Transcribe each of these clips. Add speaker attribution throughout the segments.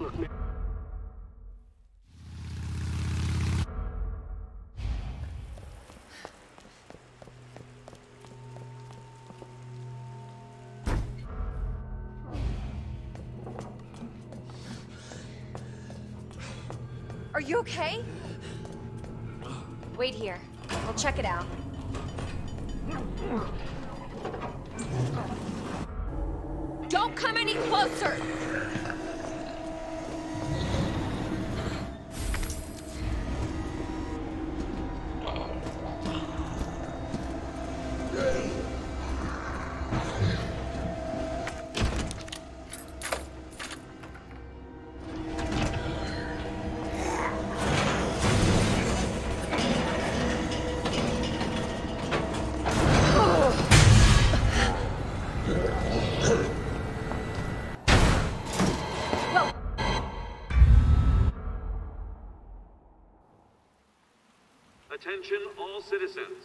Speaker 1: look now.
Speaker 2: Are you okay? Wait here. I'll check it out. Don't come any closer! citizen.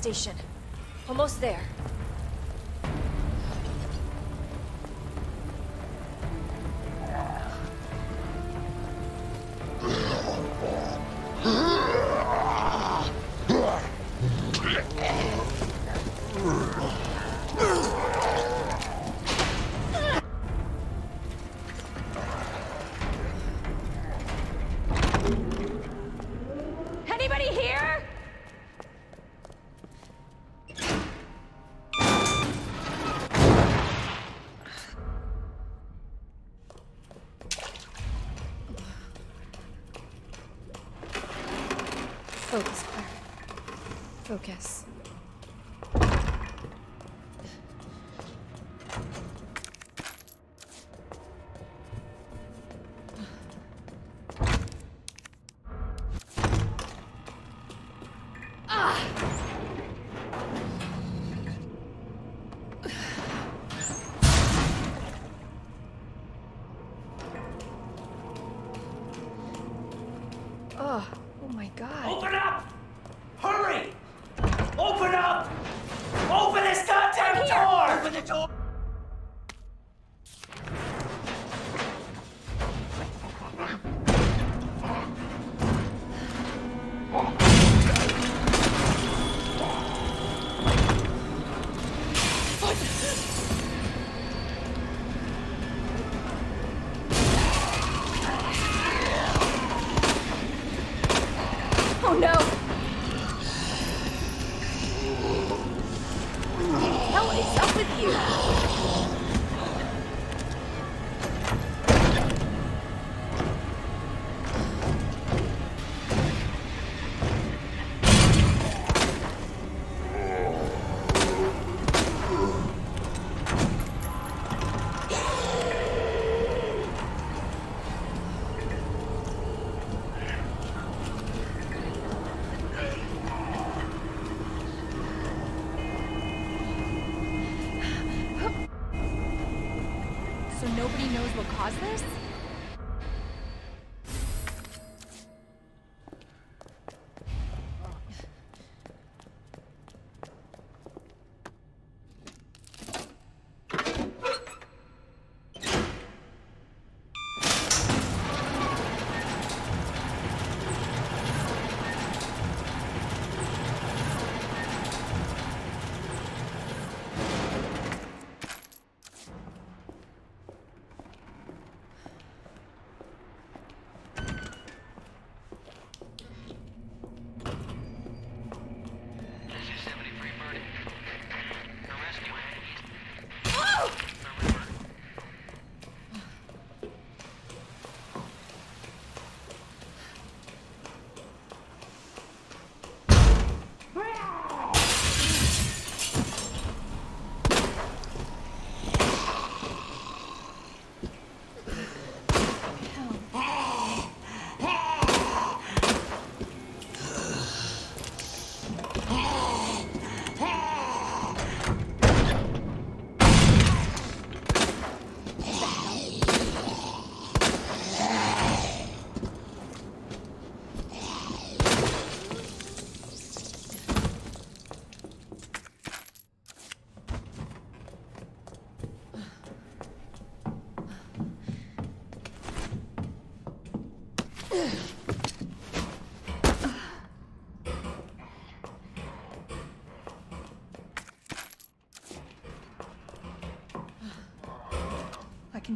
Speaker 2: station. Almost there. Focus.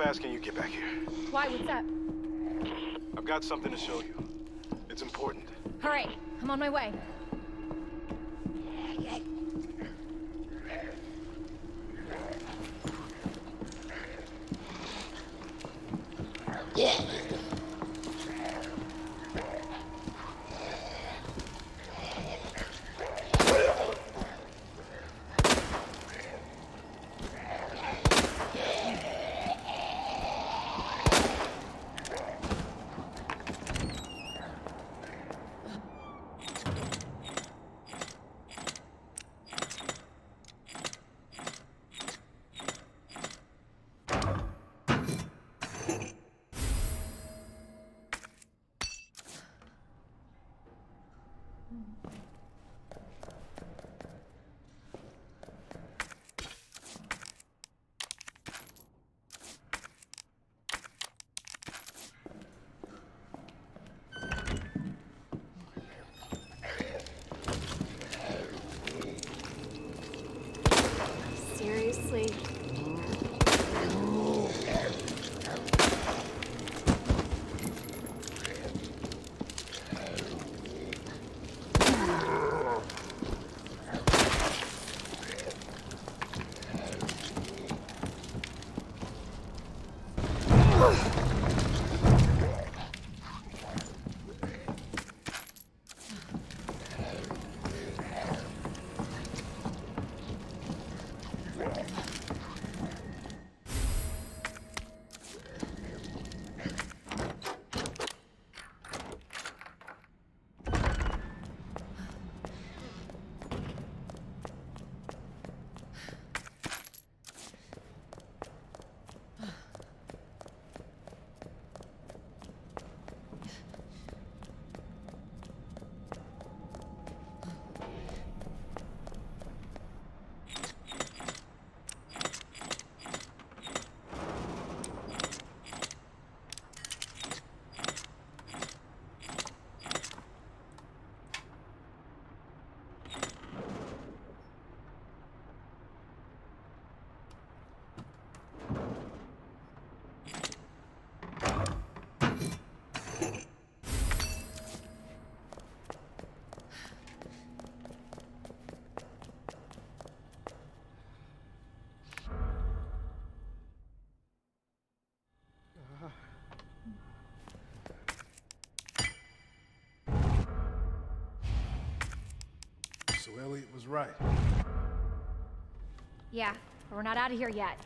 Speaker 2: asshole.
Speaker 3: can you get back here.
Speaker 2: Why? What's up?
Speaker 3: I've got something to show you. It's important.
Speaker 2: Hurry. I'm on my way.
Speaker 3: Elliot was right.
Speaker 2: Yeah, but we're not out of here yet.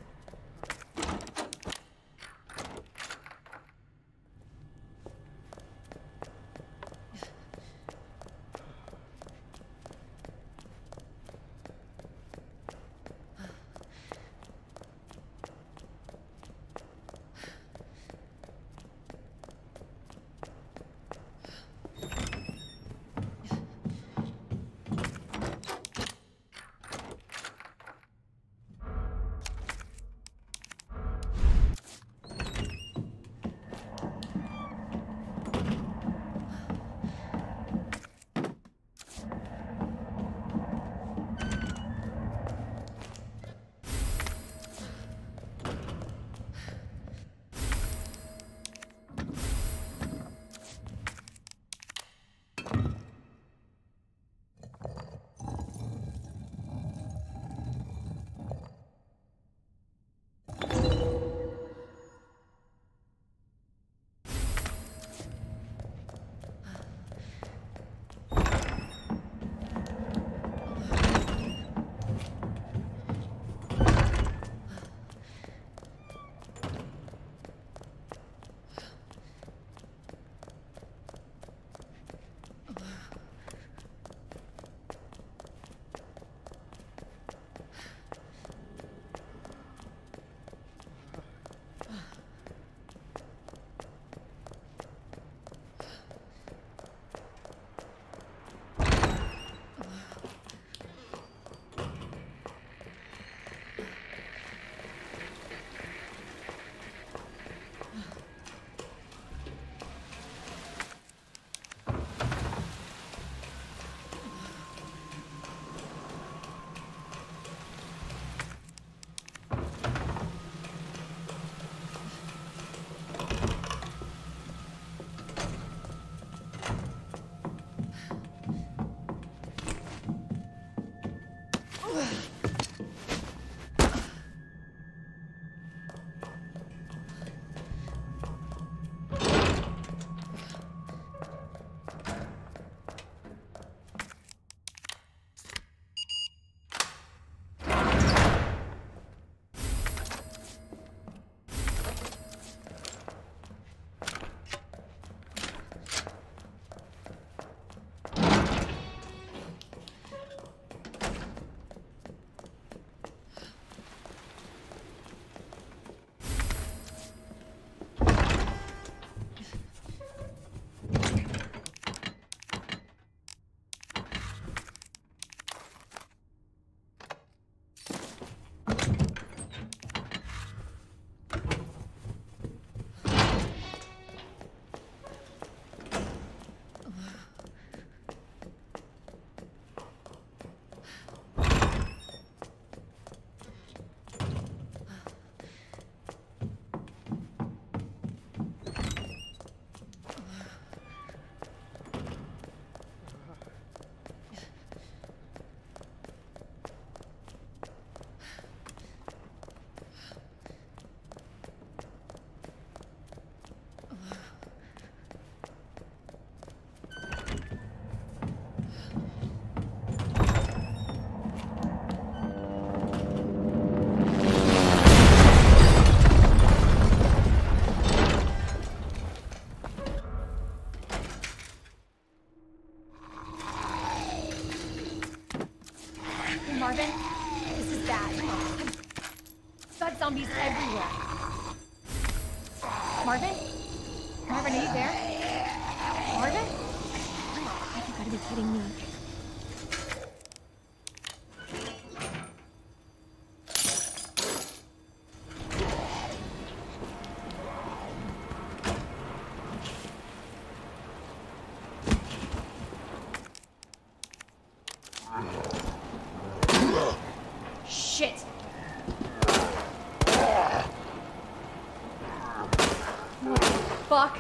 Speaker 2: Fuck?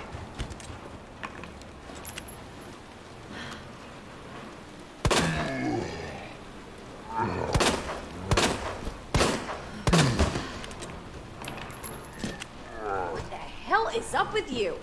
Speaker 2: What the hell is up with you? You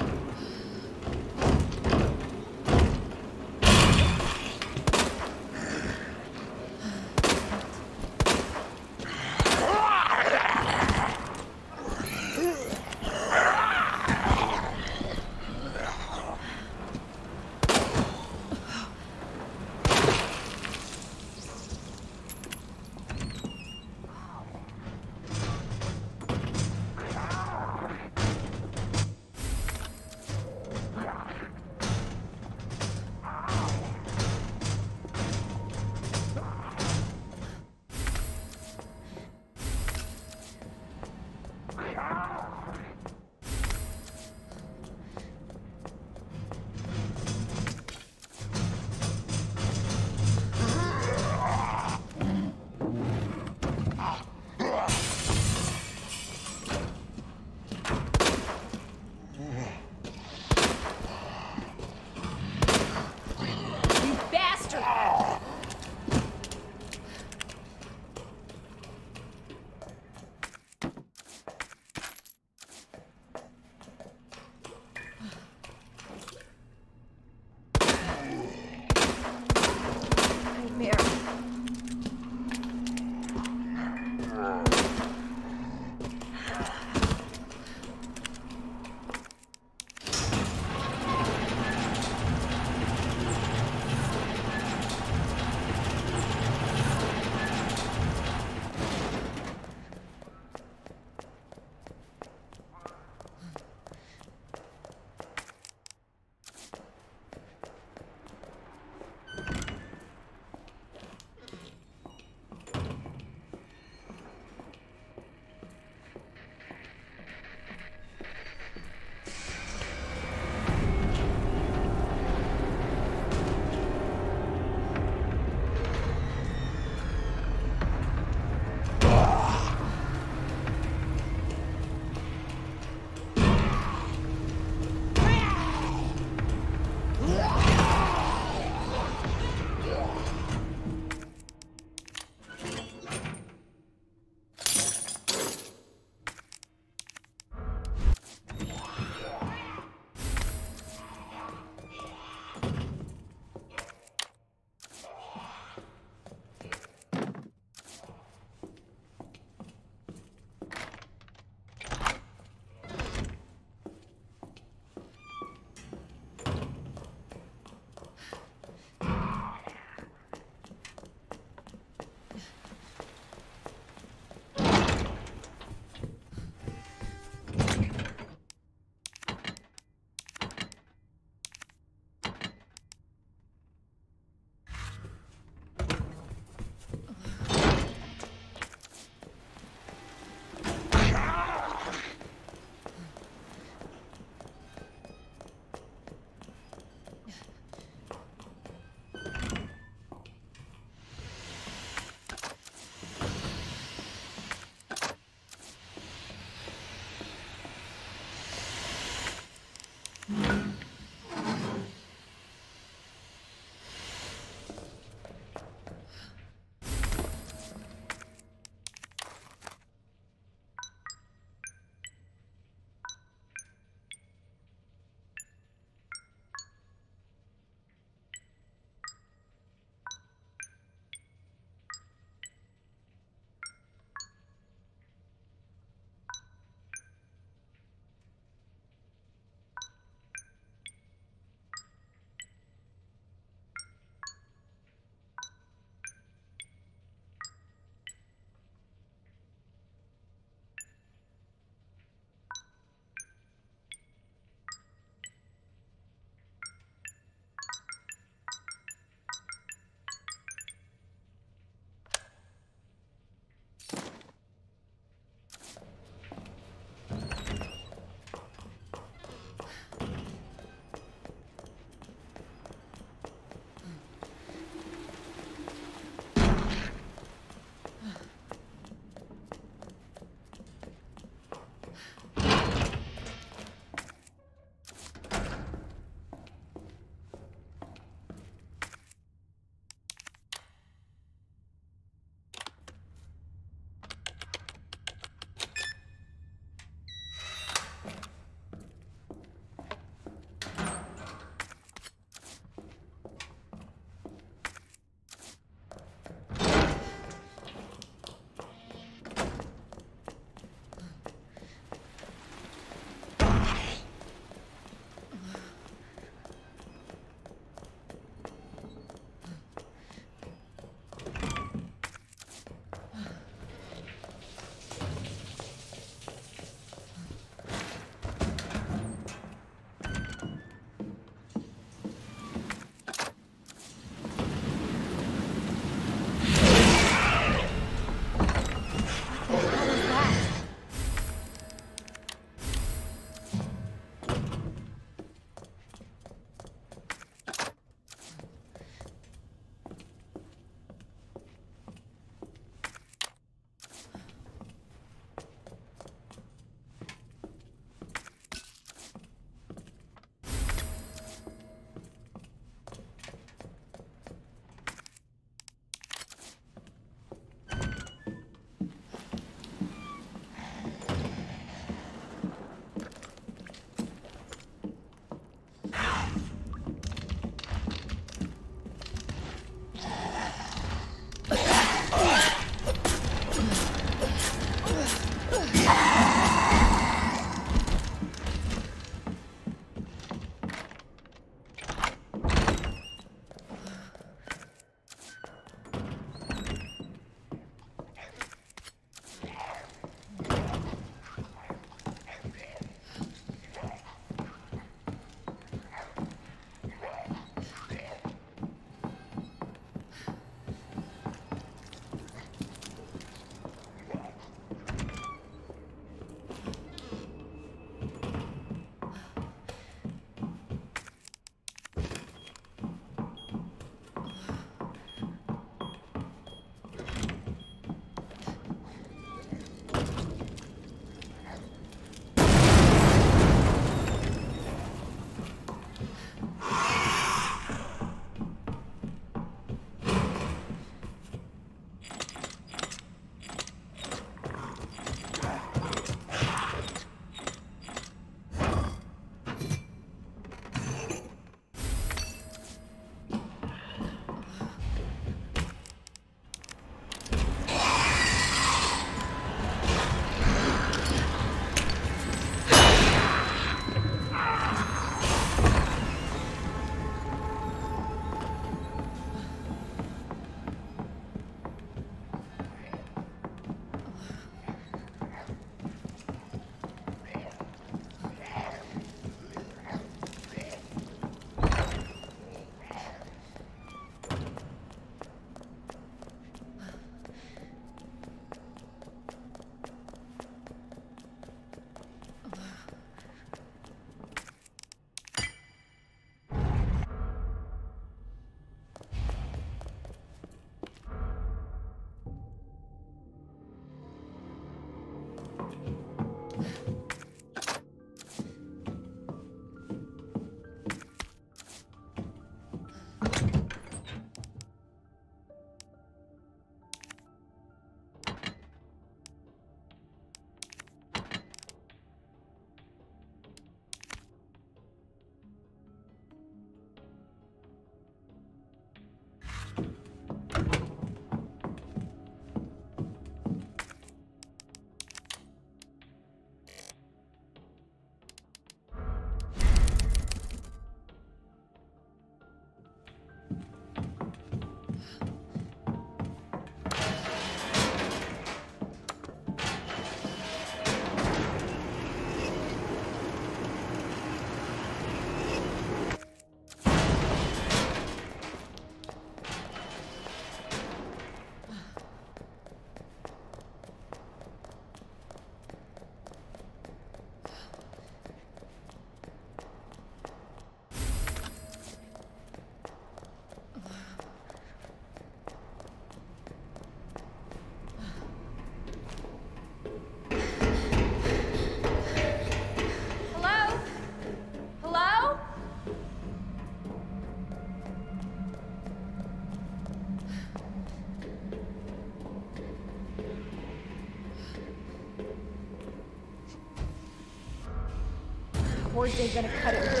Speaker 2: Ain't gonna cut it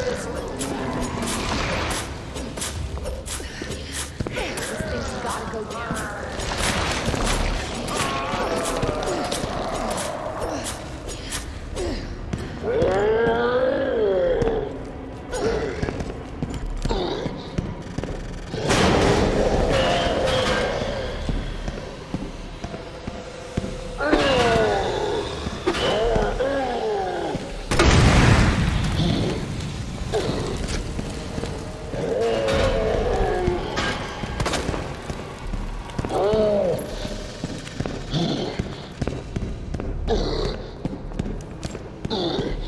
Speaker 2: This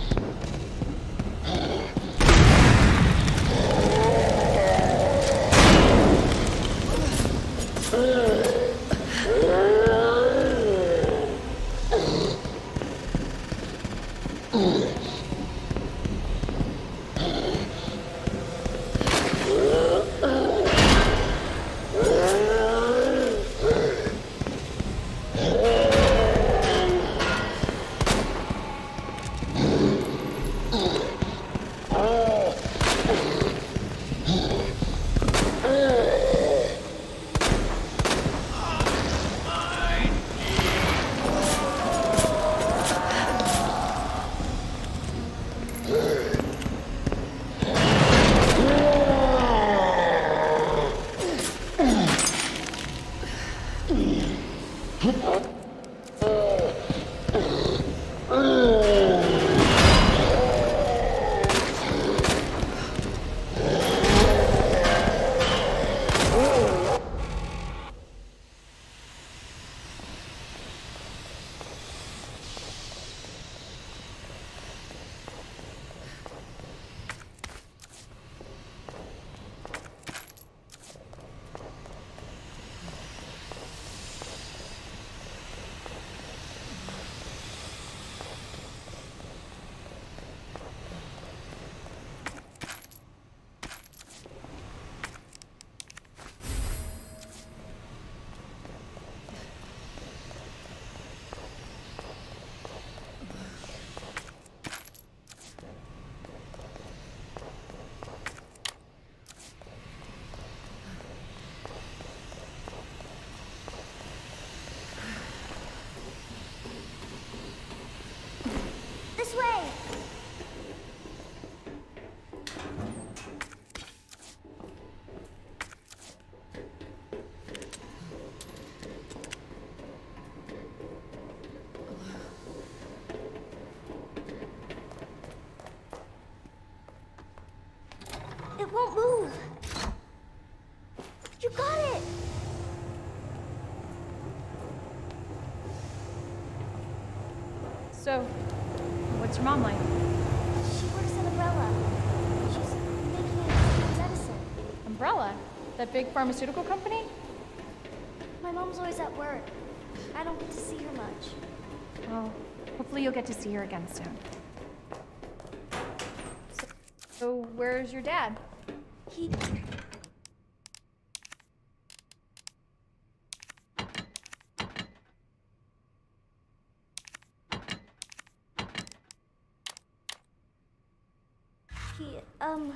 Speaker 2: So, what's your mom like?
Speaker 4: She works at Umbrella. She's making medicine.
Speaker 2: Umbrella? That big pharmaceutical company?
Speaker 4: My mom's always at work. I don't get to see her much.
Speaker 2: Oh, Hopefully you'll get to see her again soon. So, so where's your dad?
Speaker 4: He, um.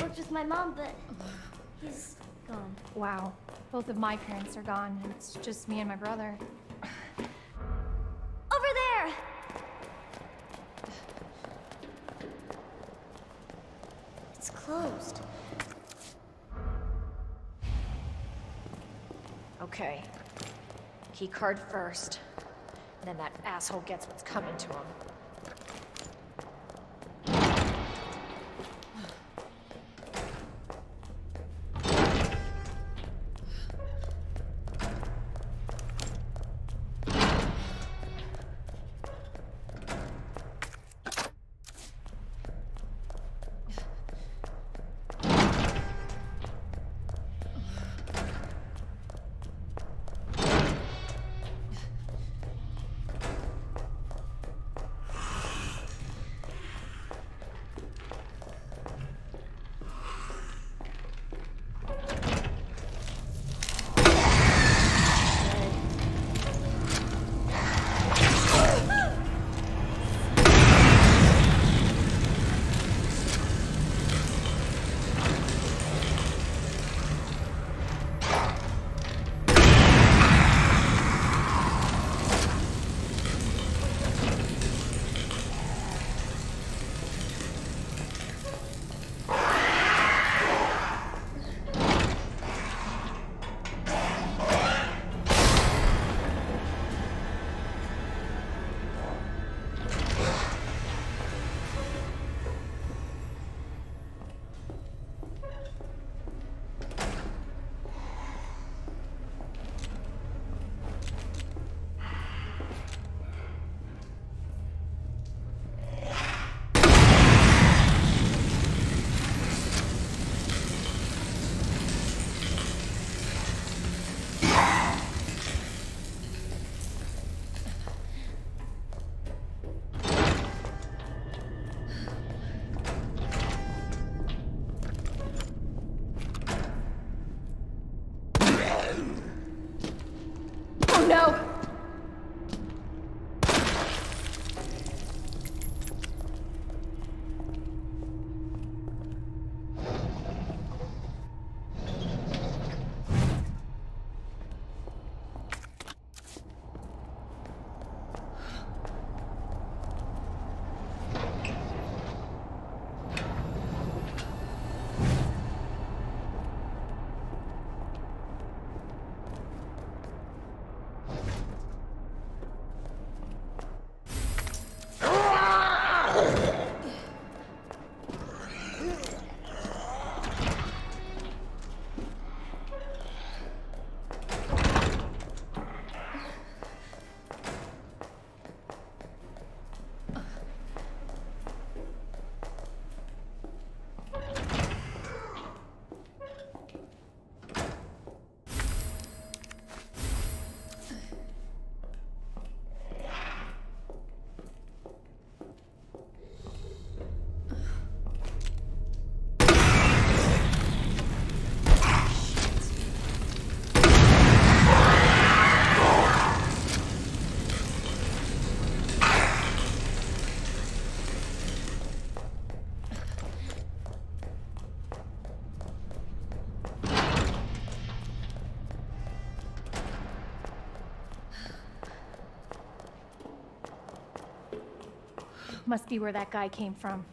Speaker 4: worked with my mom, but he's gone.
Speaker 2: Wow. Both of my parents are gone. and It's just me and my brother.
Speaker 4: Over there! It's closed.
Speaker 2: Okay. Key card first. Then that asshole gets what's coming to him. Must be where that guy came from.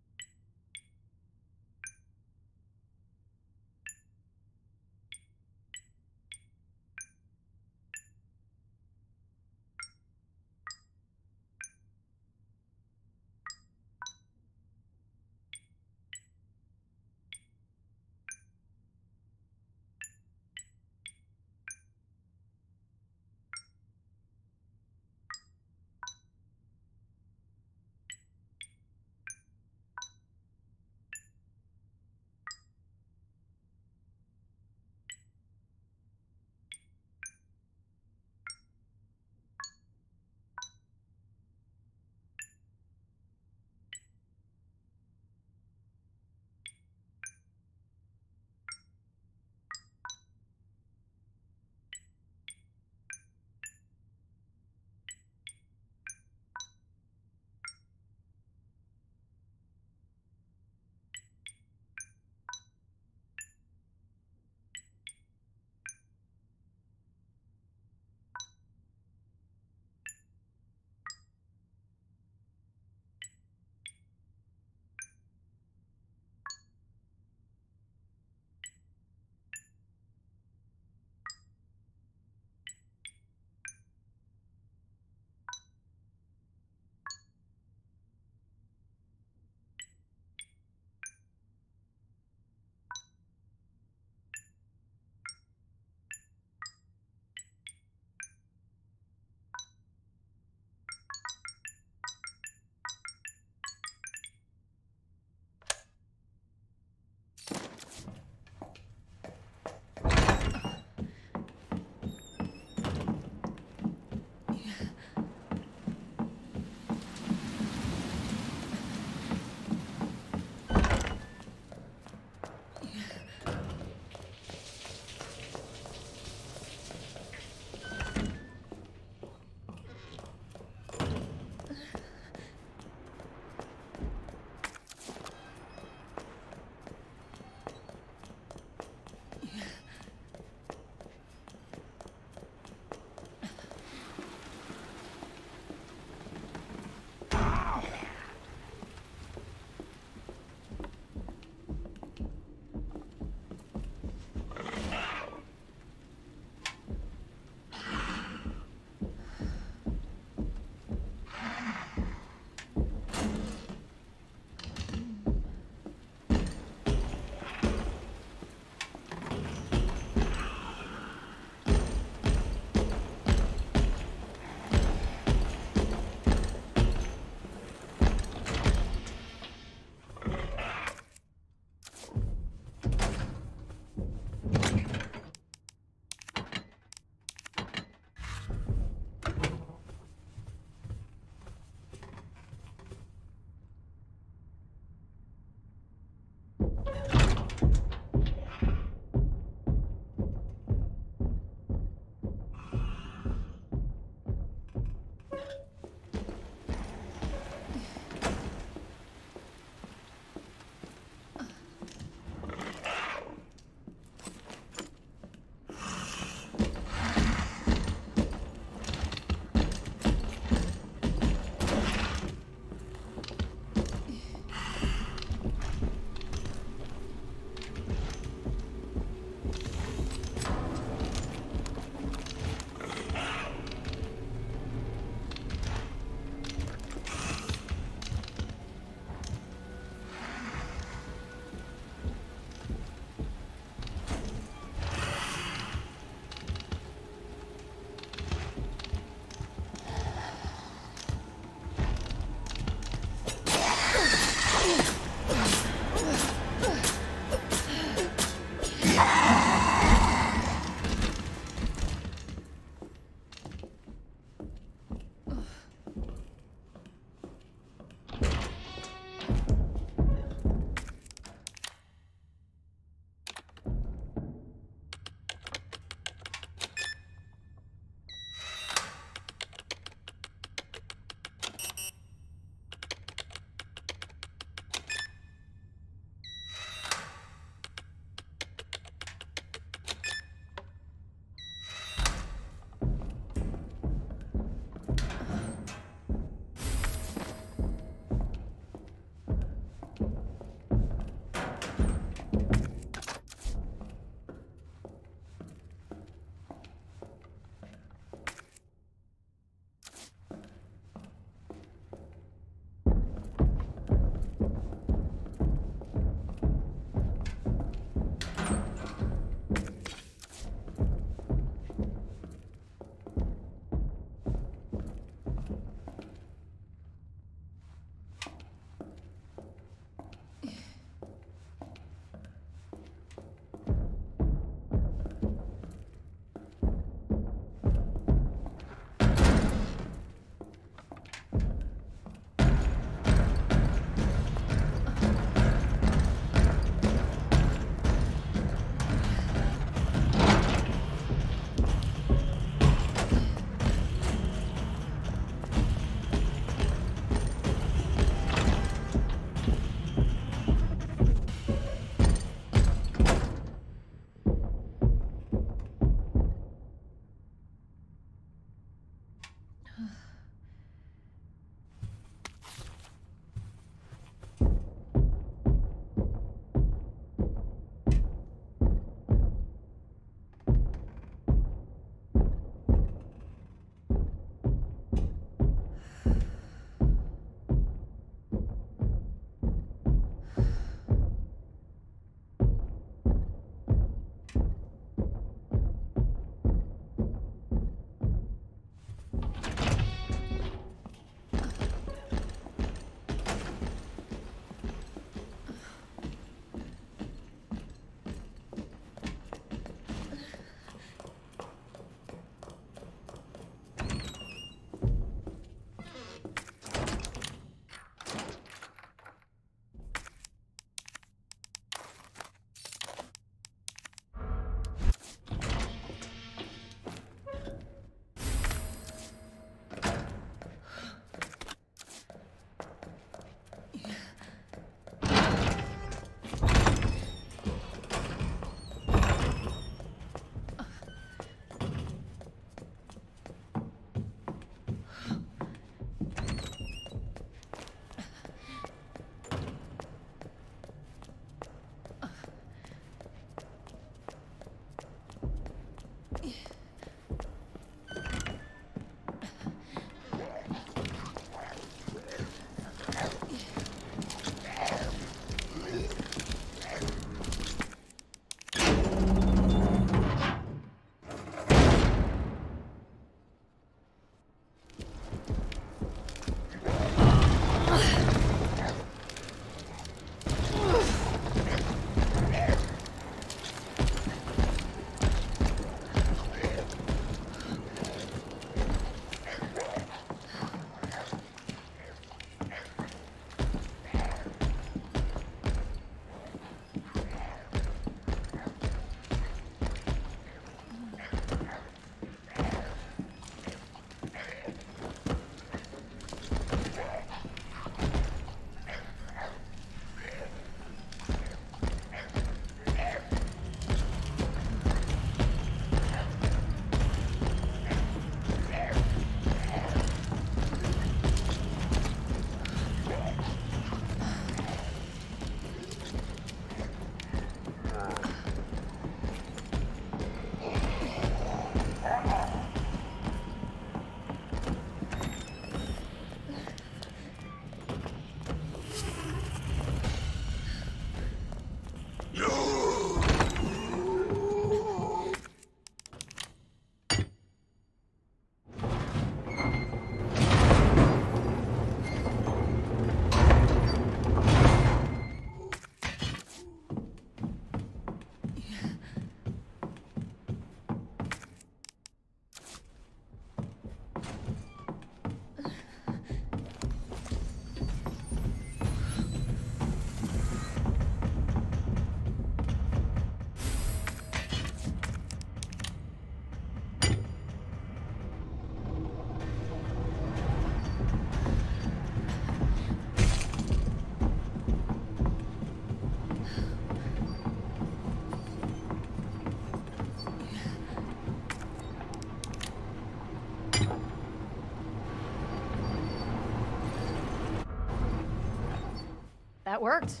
Speaker 2: Worked.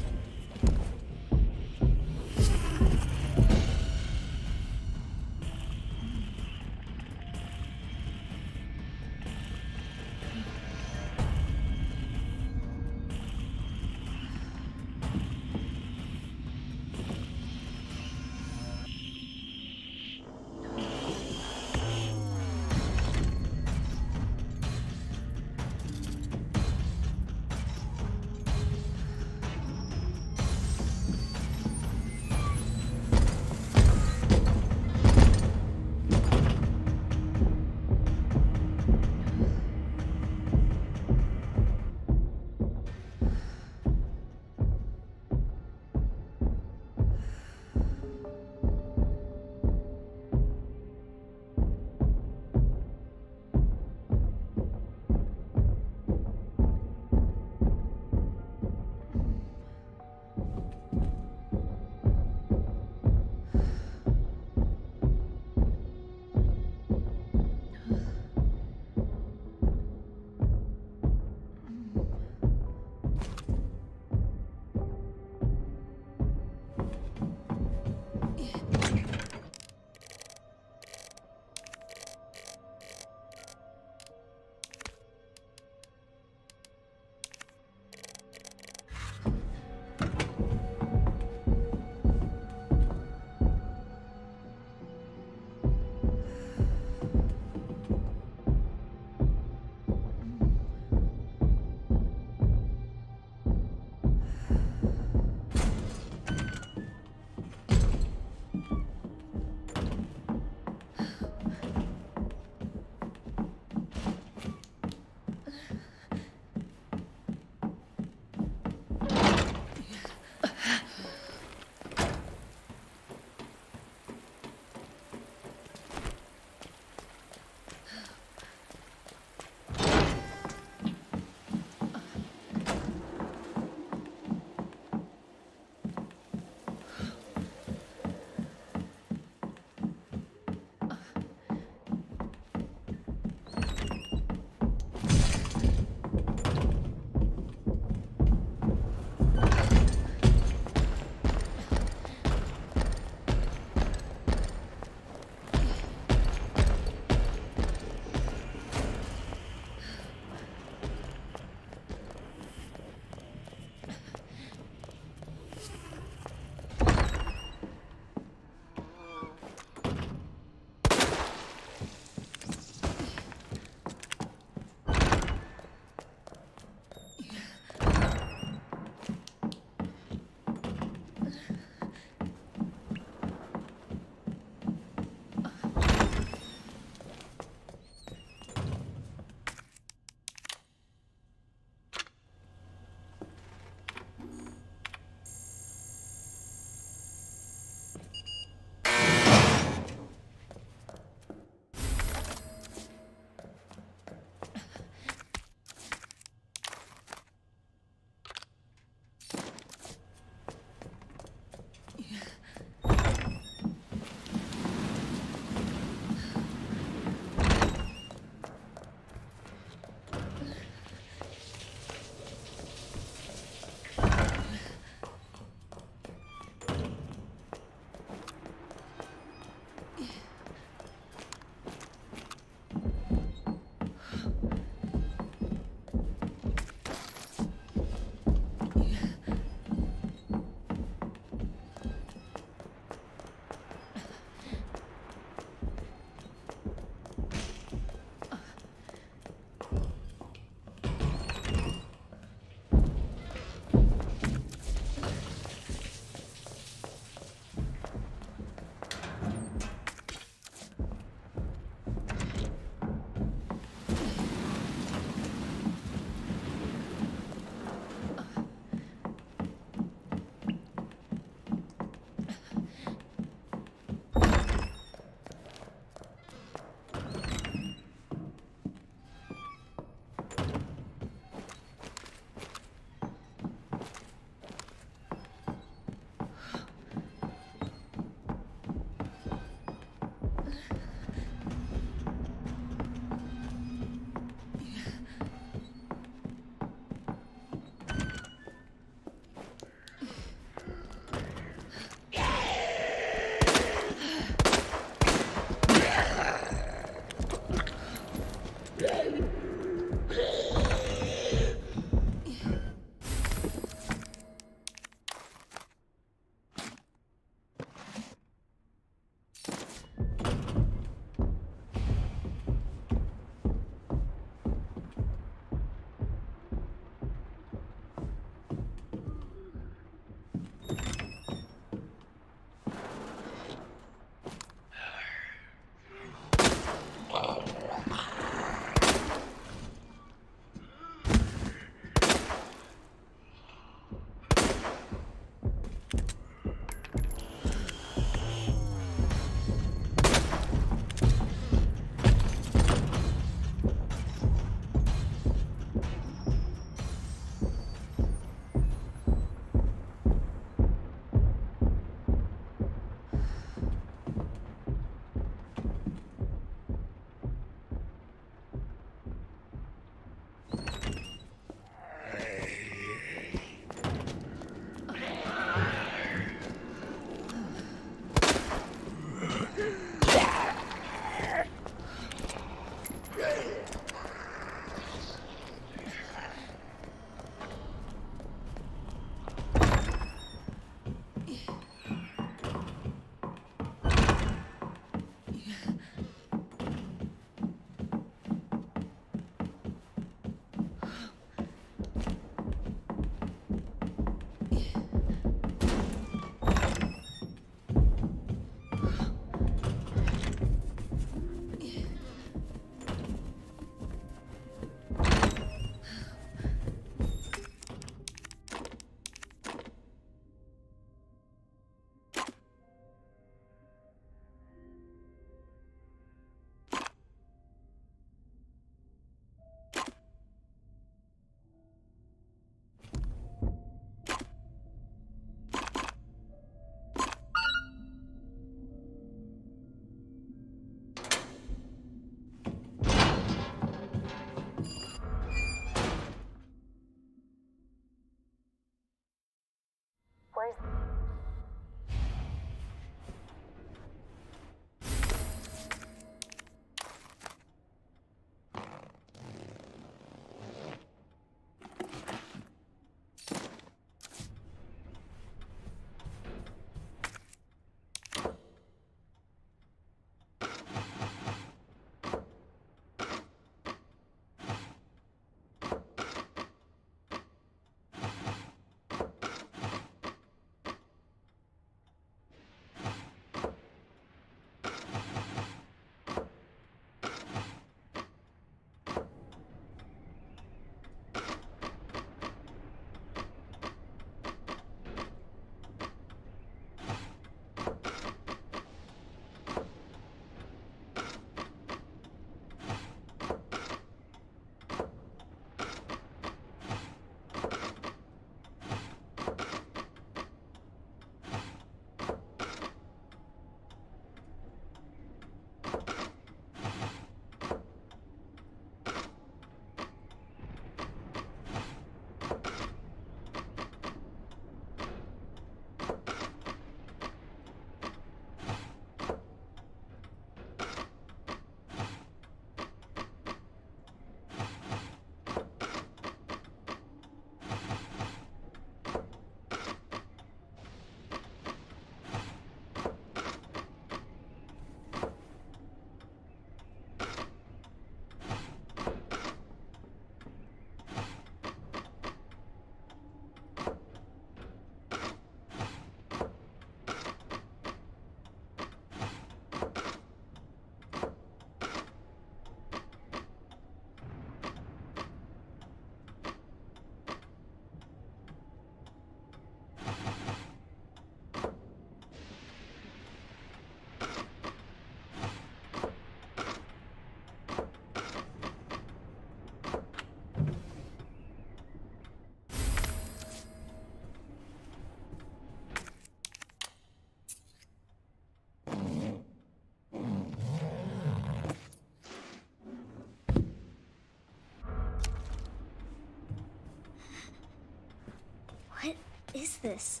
Speaker 4: Is this?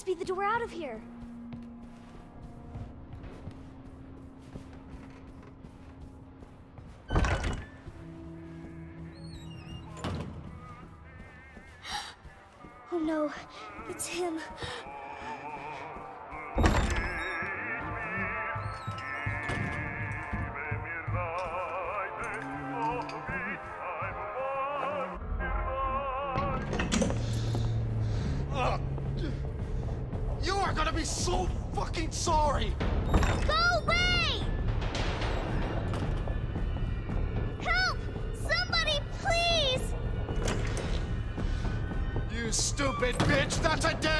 Speaker 4: Must be the door out of here.
Speaker 1: So fucking sorry!
Speaker 4: Go away! Help! Somebody, please!
Speaker 1: You stupid bitch! That's a dead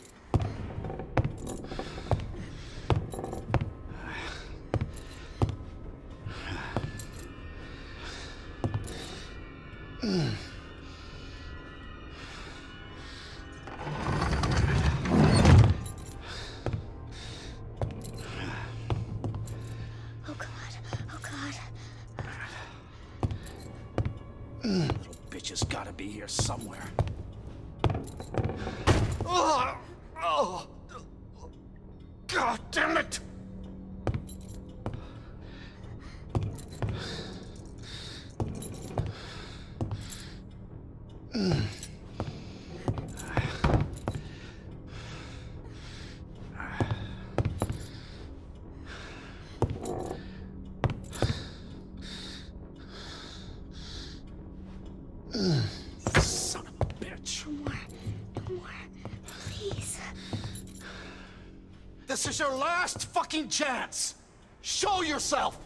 Speaker 1: Fucking chance! Show yourself!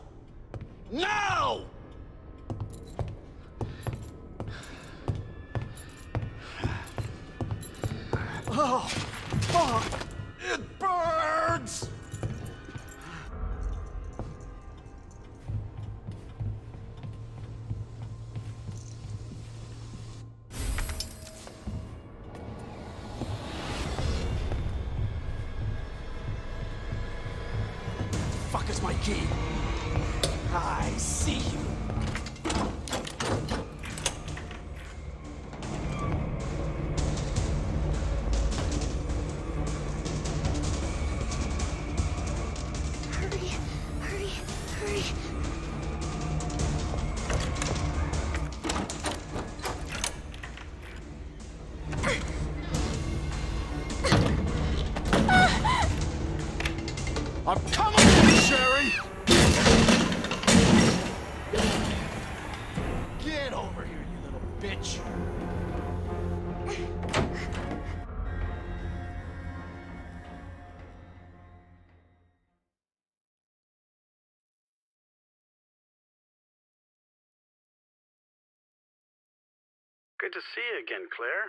Speaker 5: To see you again, Claire.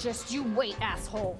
Speaker 2: Just you wait, asshole.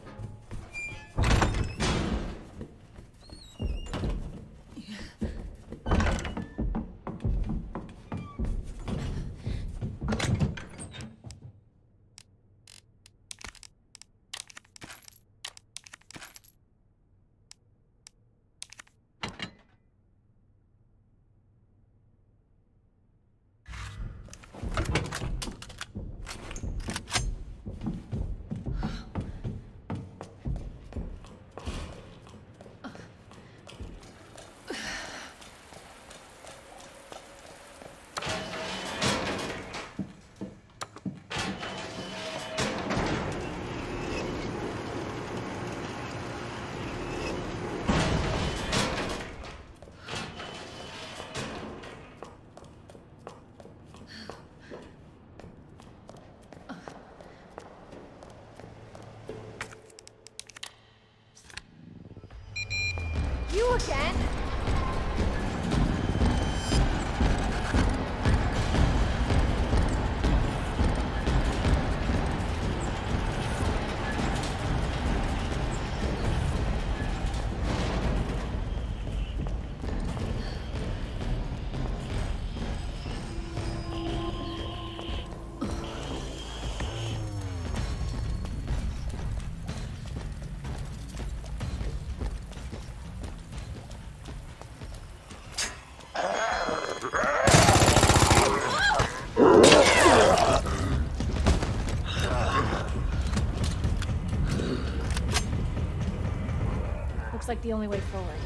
Speaker 2: The only way forward.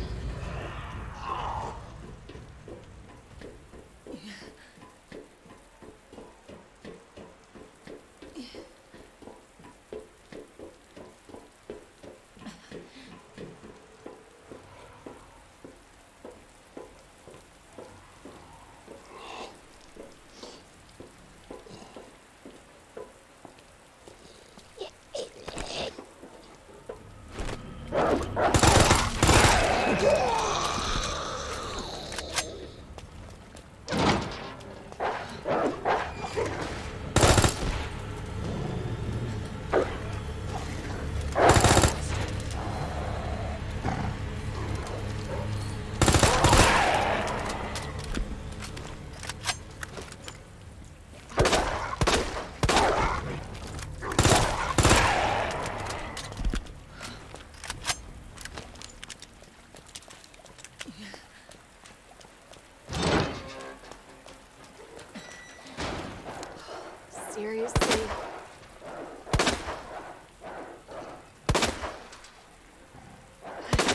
Speaker 2: Seriously?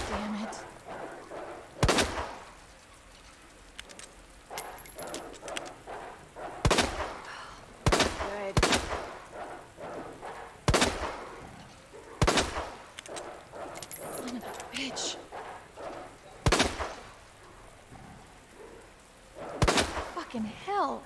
Speaker 2: Damn it. Good. Son of a bitch. Fucking hell.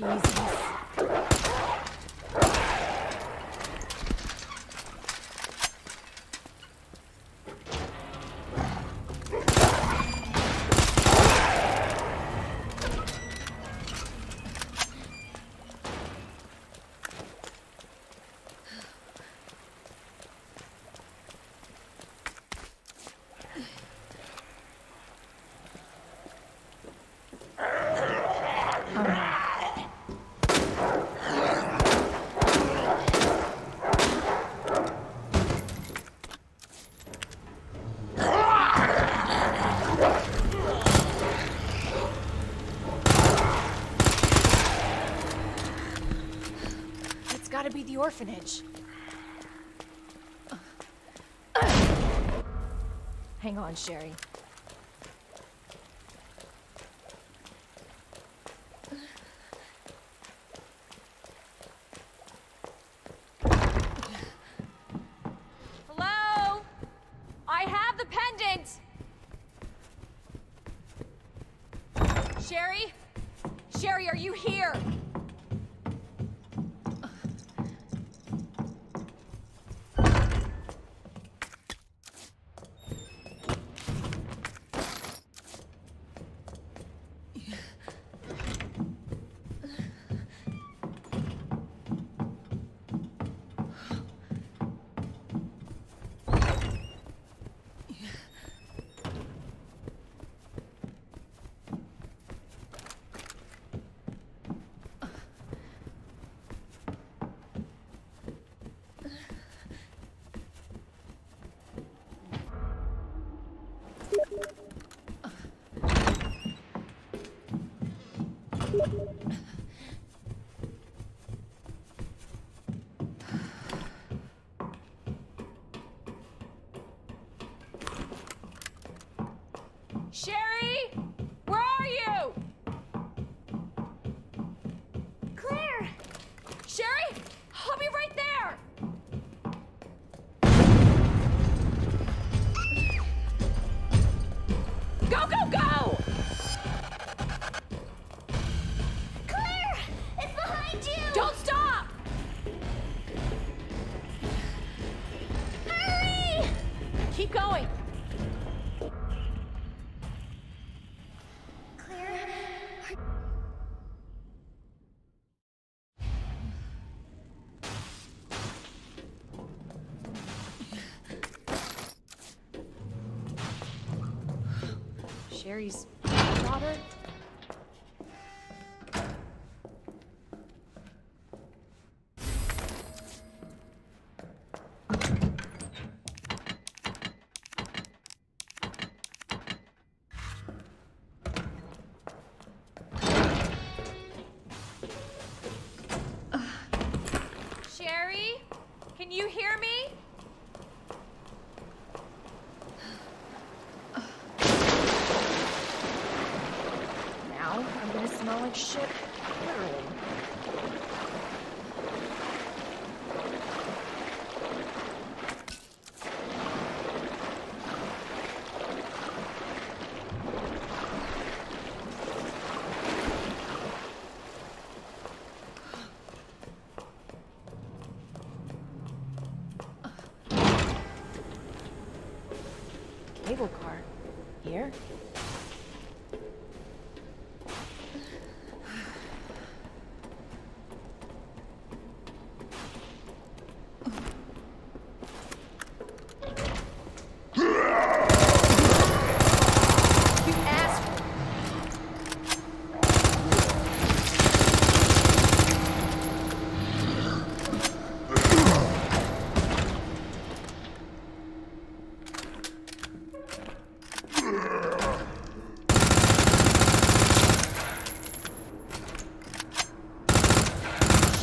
Speaker 2: Jesus. Orphanage. Hang on, Sherry. Ugh. Sherry's shit. Literally. Cable car. Here? You asshole!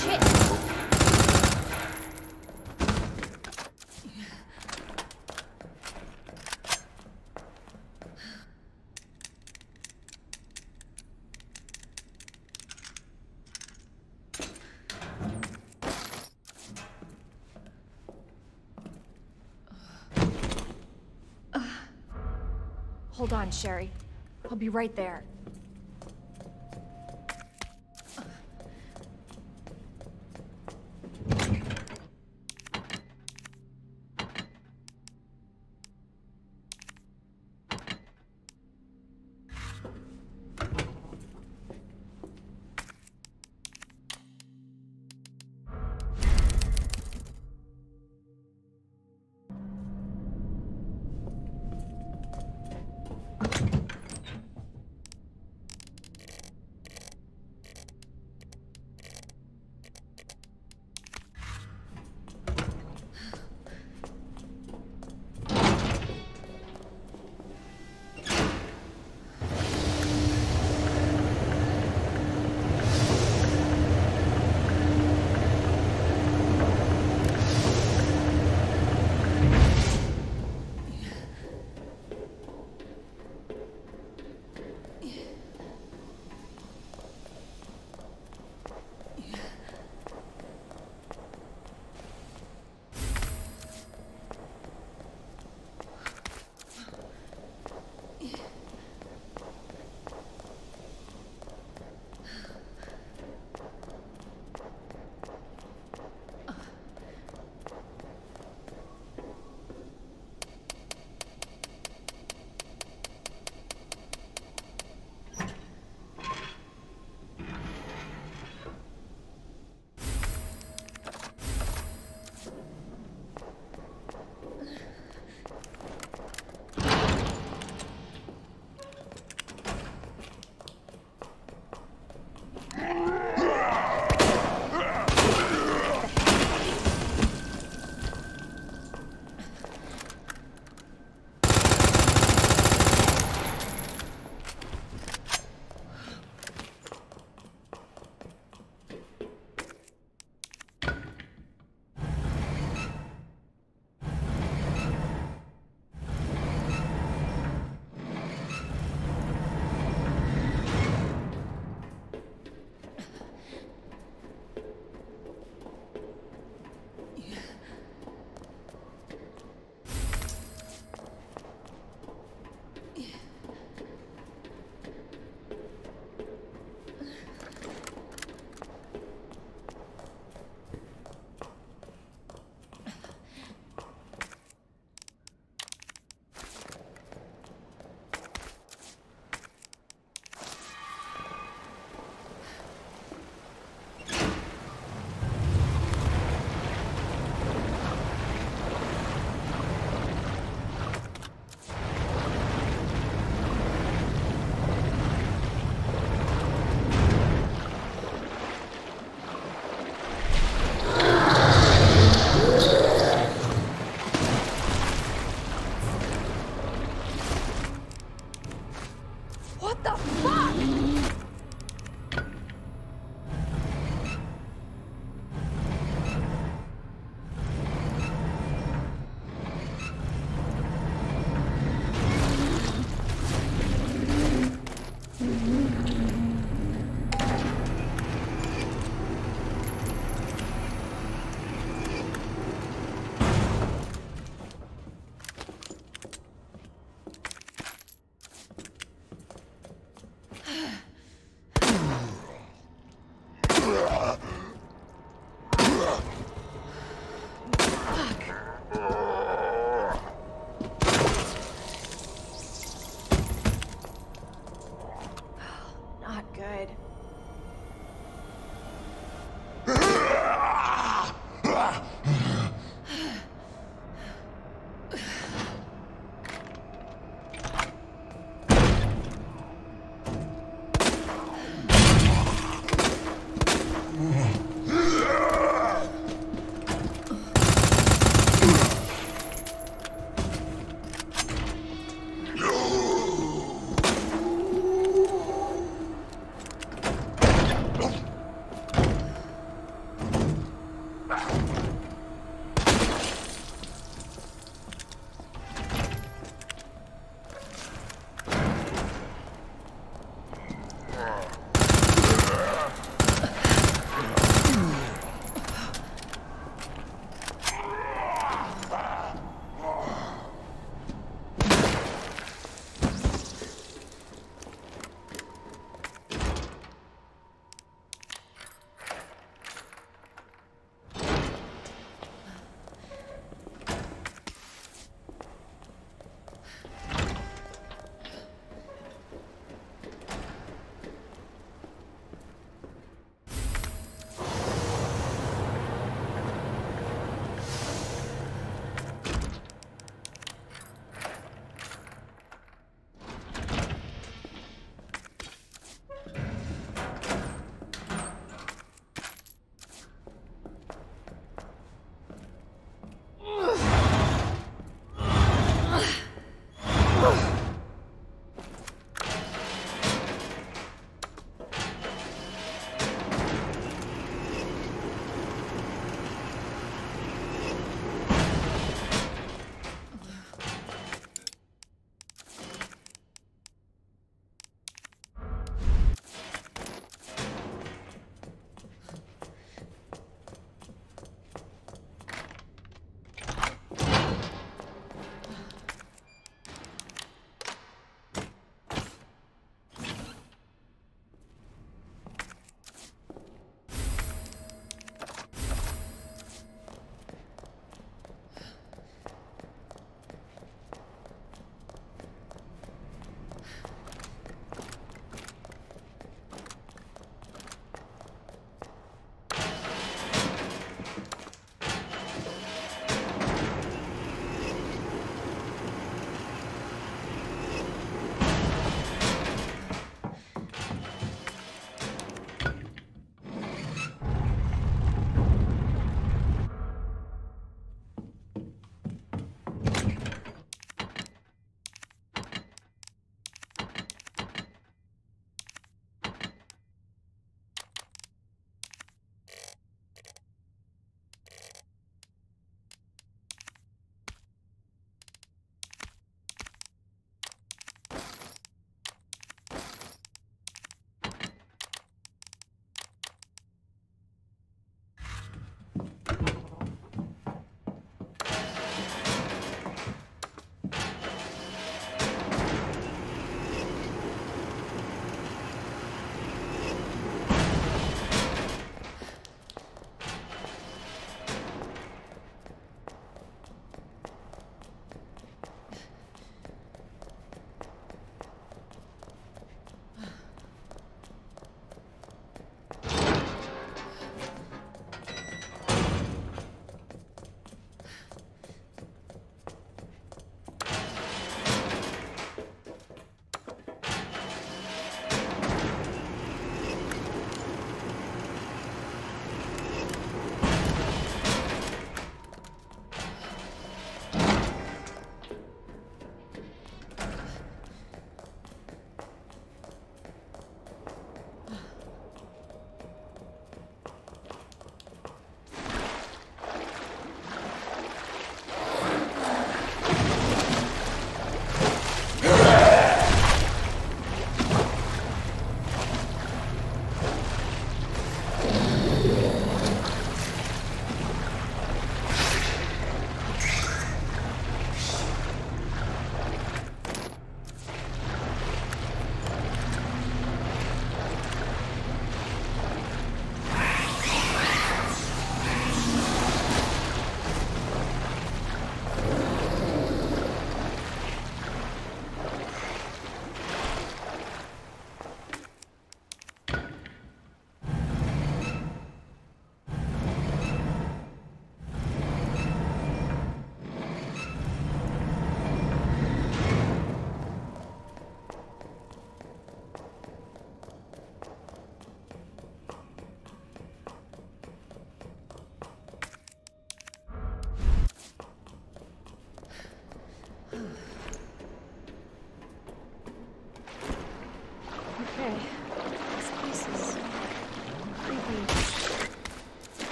Speaker 2: Shit! Hold on, Sherry. I'll be right there.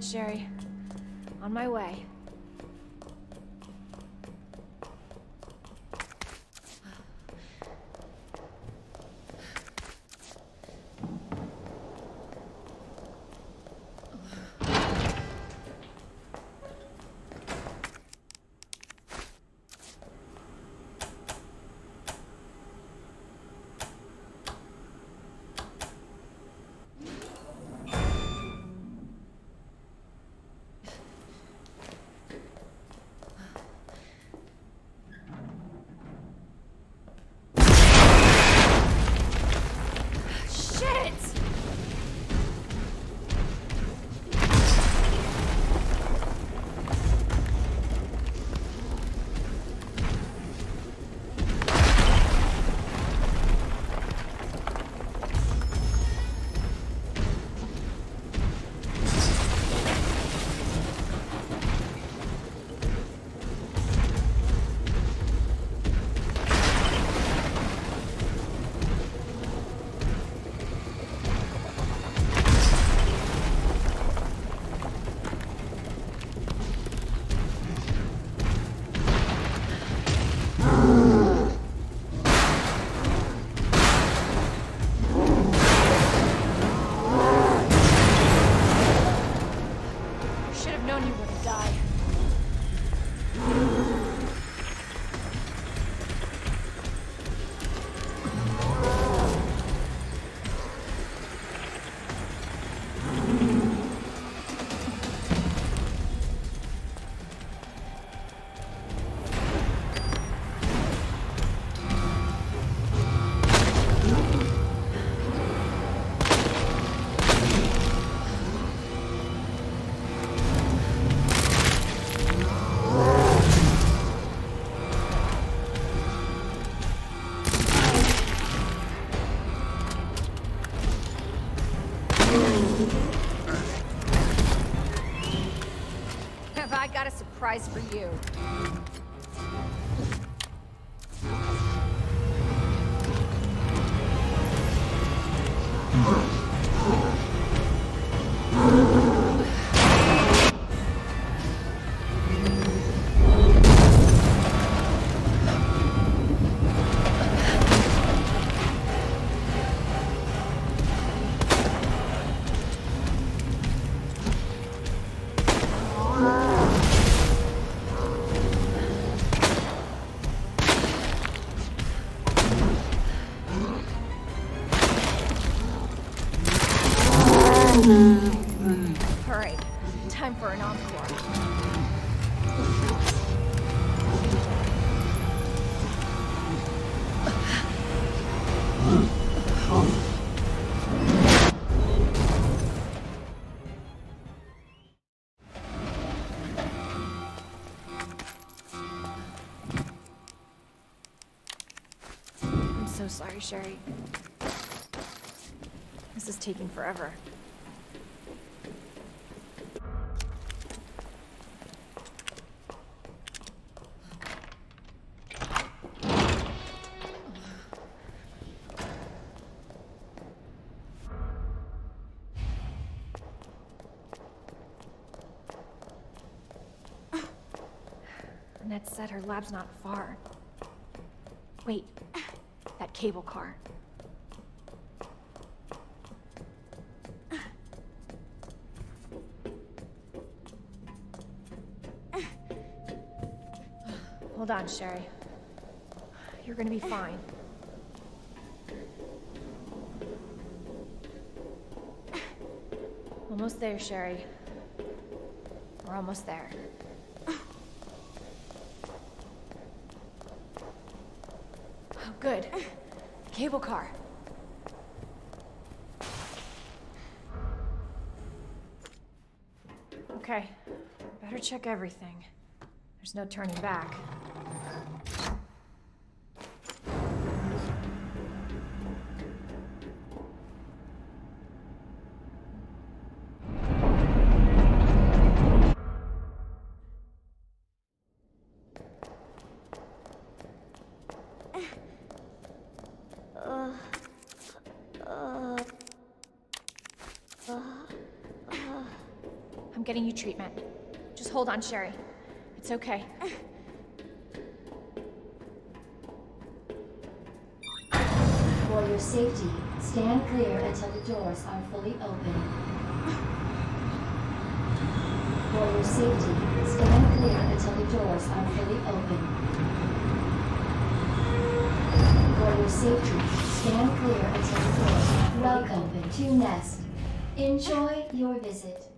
Speaker 2: Sherry. On my way. All right, time for an encore. I'm so sorry, Sherry. This is taking forever. Lab's not far. Wait, that cable car. Hold on, Sherry. You're gonna be fine. Almost there, Sherry. We're almost there. Oh, good. Cable car. Okay. Better check everything. There's no turning back. Getting you treatment. Just hold on, Sherry. It's okay.
Speaker 6: For your safety, stand clear until the doors are fully open. For your safety, stand clear until the doors are fully open. For your safety, stand clear until the doors are fully open. Welcome to Nest. Enjoy your visit.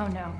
Speaker 2: Oh no.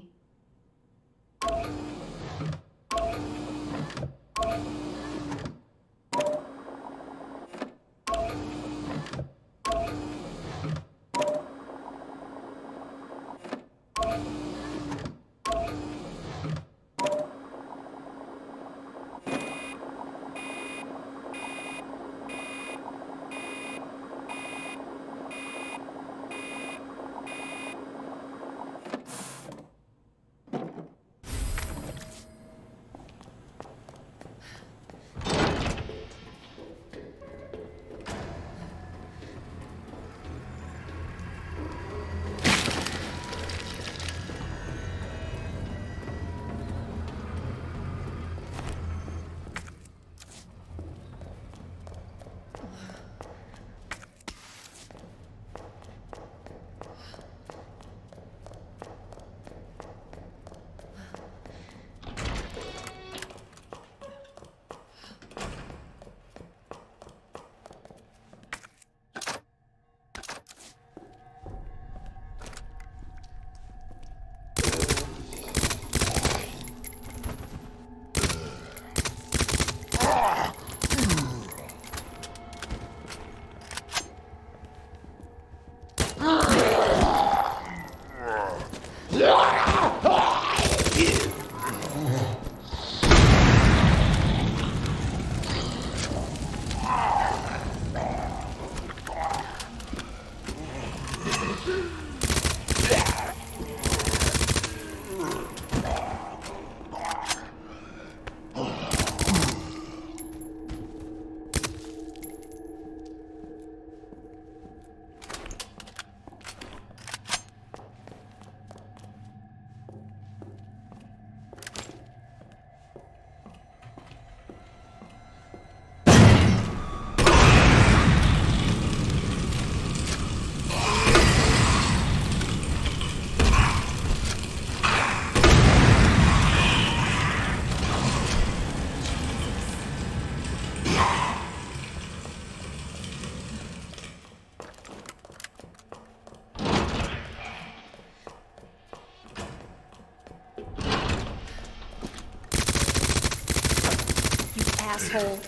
Speaker 2: Asshole.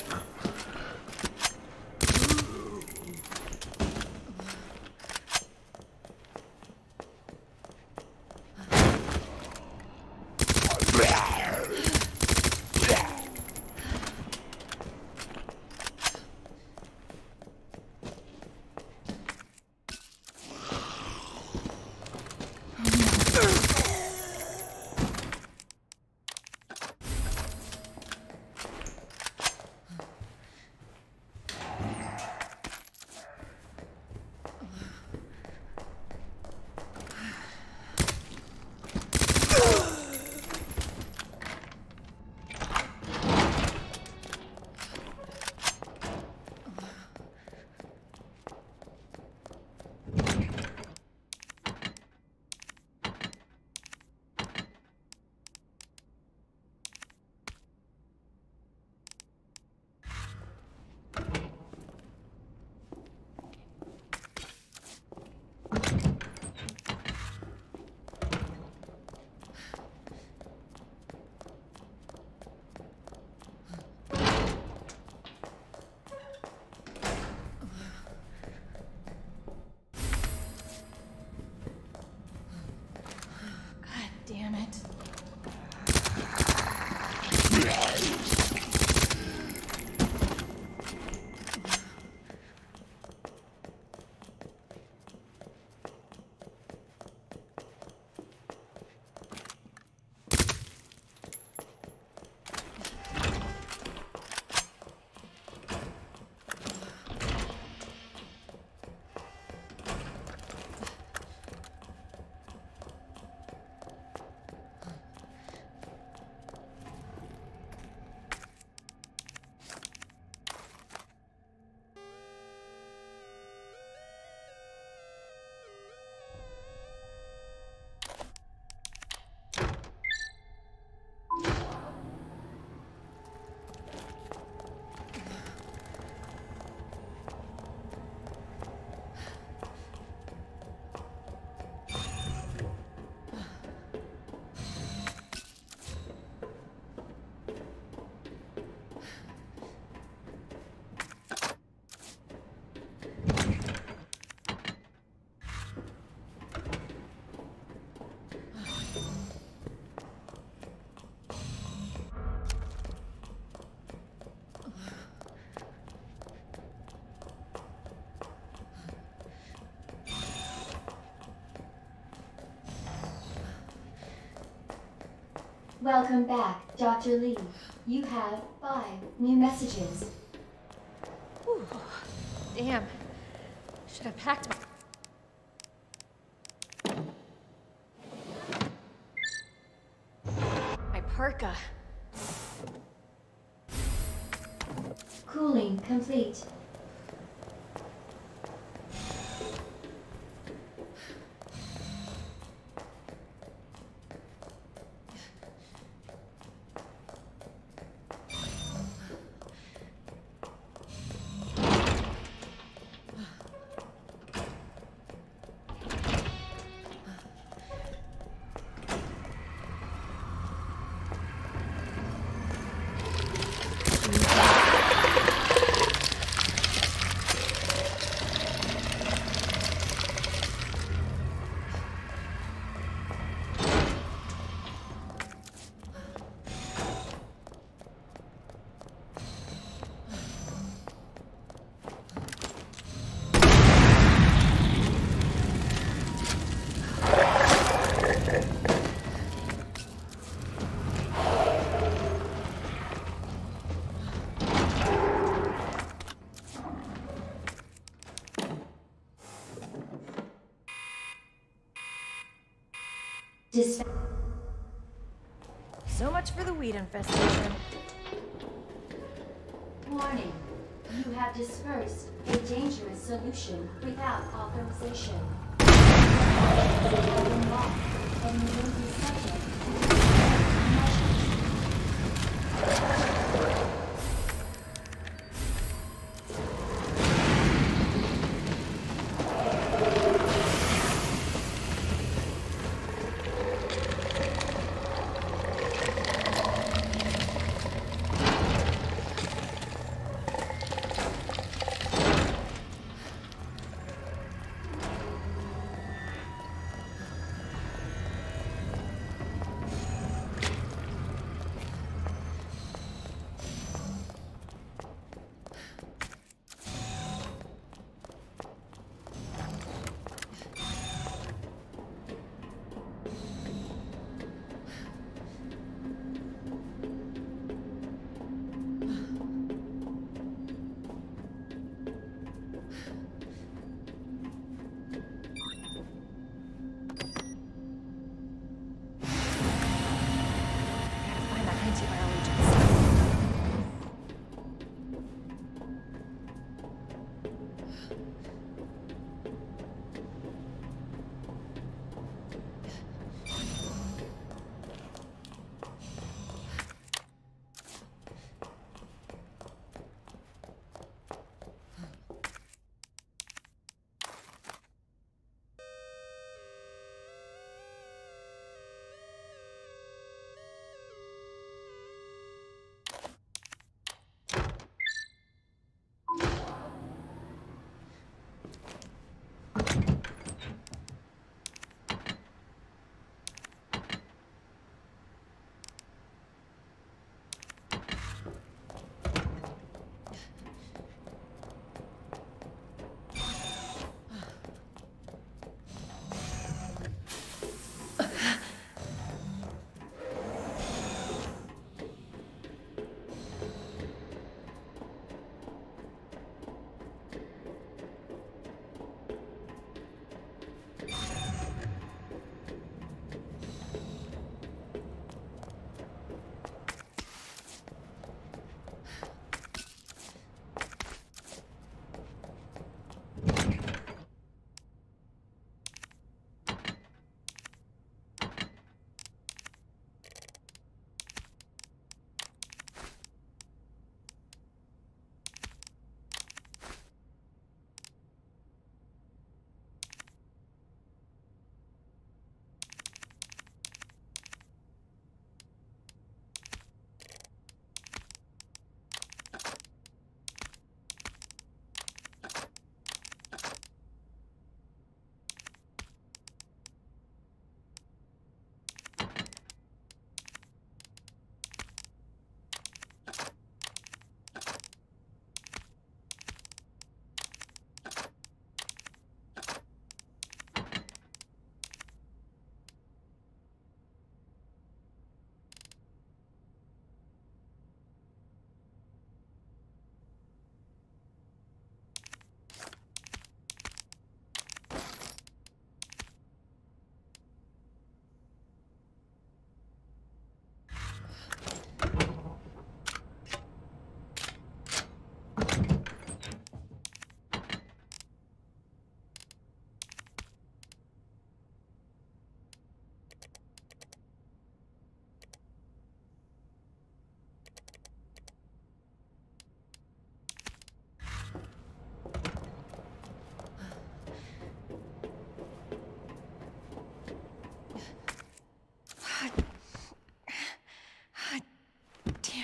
Speaker 6: Welcome back, Dr. Lee. You have five new messages.
Speaker 2: Whew. Damn. Should have packed my. My parka.
Speaker 6: Cooling complete.
Speaker 2: So much for the weed infestation.
Speaker 6: Warning. You have dispersed a dangerous solution without authorization.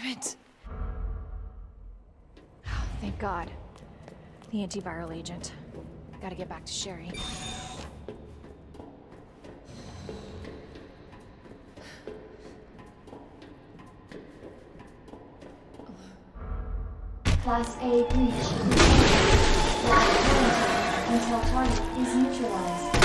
Speaker 6: Damn it. Oh,
Speaker 2: thank God. The antiviral agent. Gotta get back to Sherry.
Speaker 6: Class A breach. Until target is neutralized.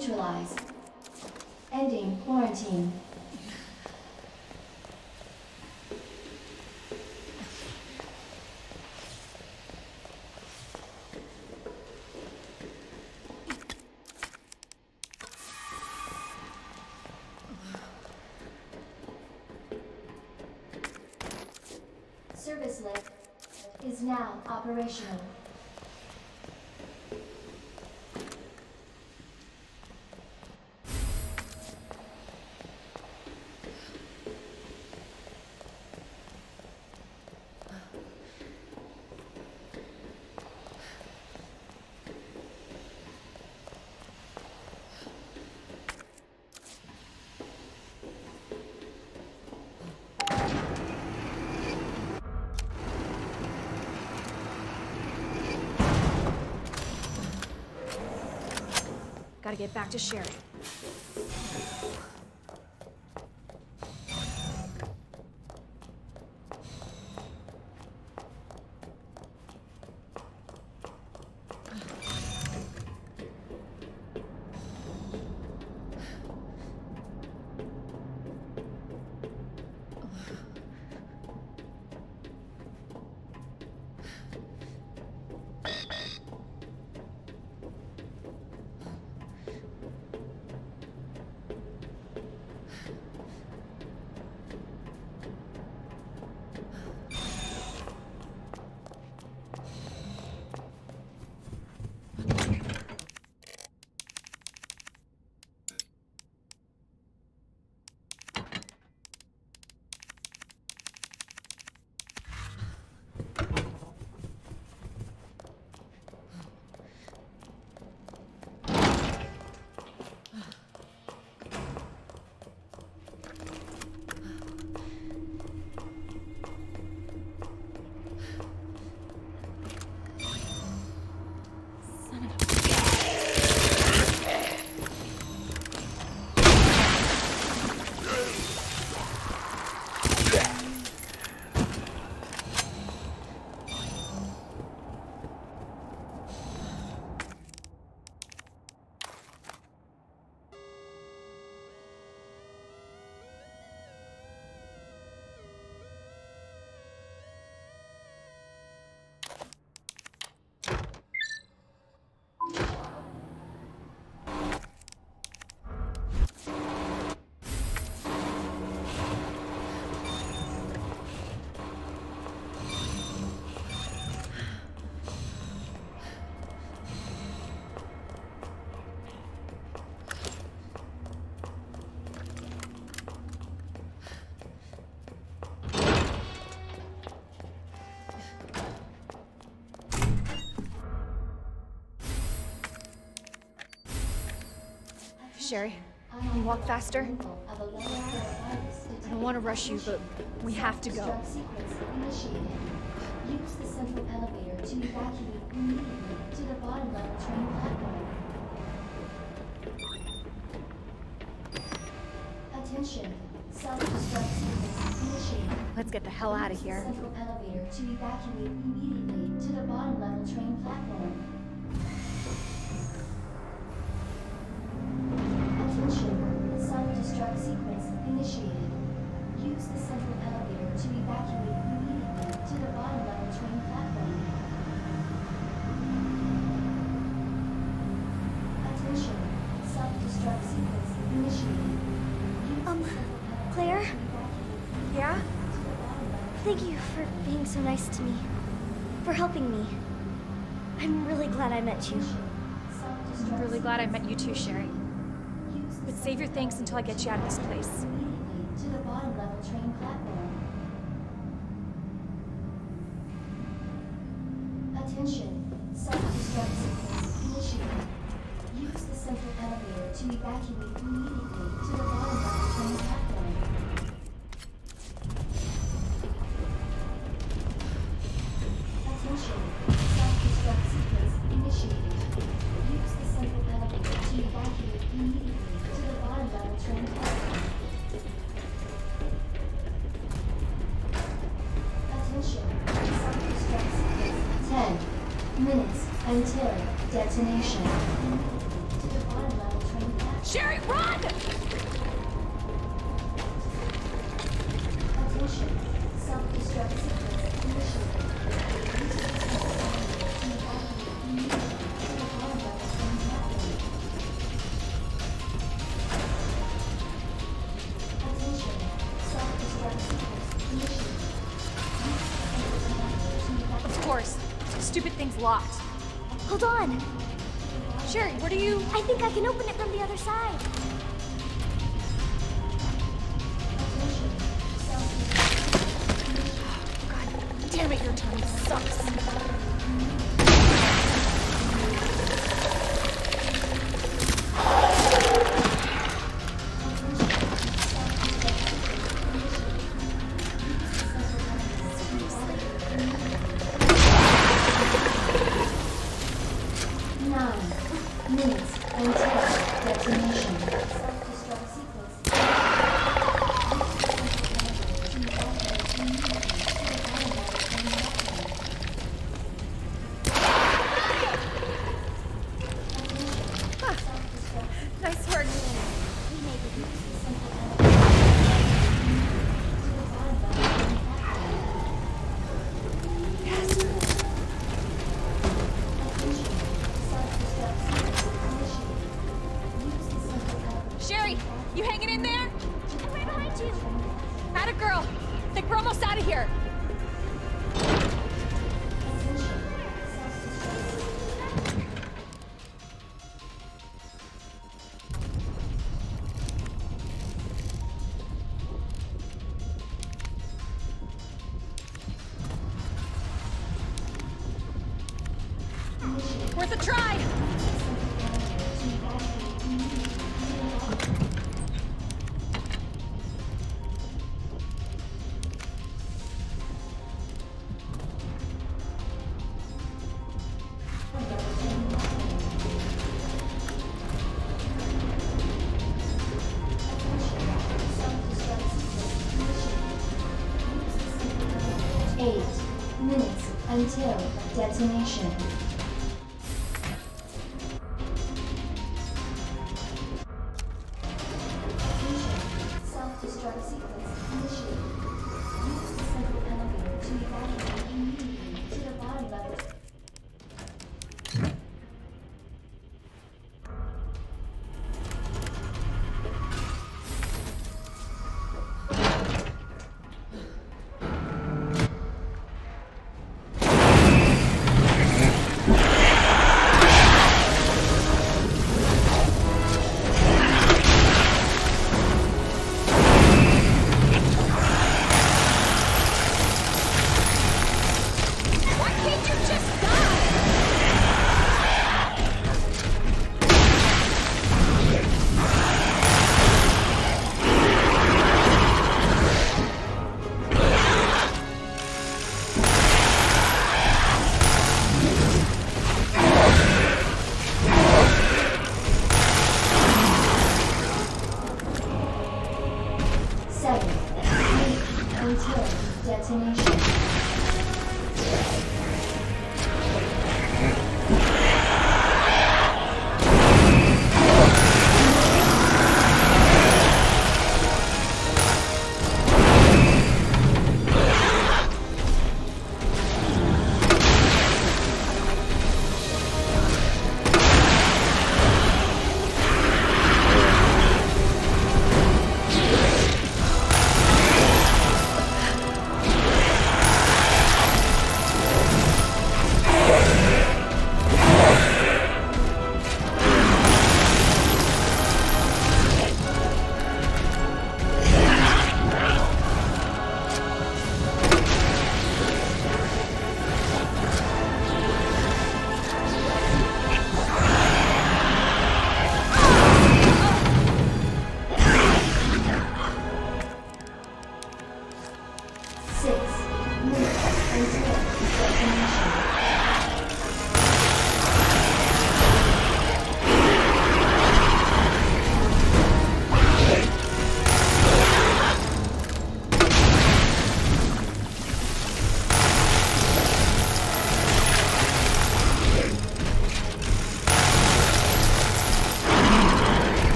Speaker 6: Neutralized. Ending quarantine. Service lift is now operational.
Speaker 2: Gotta get back to Sherry. Sherry. Walk faster? I don't want to rush you, but we have to go.
Speaker 6: Use the central elevator to evacuate immediately to the bottom level train platform. Attention. Self-destruct sequence initiated.
Speaker 2: Let's get the hell out of here.
Speaker 6: Central elevator to evacuate immediately to the bottom level train platform. The central elevator to evacuate immediately to the bottom level train platform. Attention. Self-destruct sequence initiated.
Speaker 4: Um,
Speaker 6: central
Speaker 4: Claire?
Speaker 2: Yeah?
Speaker 6: to the bottom level
Speaker 4: Thank you for being so nice to me. For helping me. I'm really glad I met you.
Speaker 2: I'm really glad I met you too, Sherry. But save your thanks until I get you out of this place.
Speaker 6: To the bottom level train platform. Attention, self-destruct sequence initiated. Use the central elevator to evacuate
Speaker 2: locked.
Speaker 4: Hold on.
Speaker 2: Sherry, what are you...
Speaker 4: I think I can open it from the other side.
Speaker 6: Until detonation.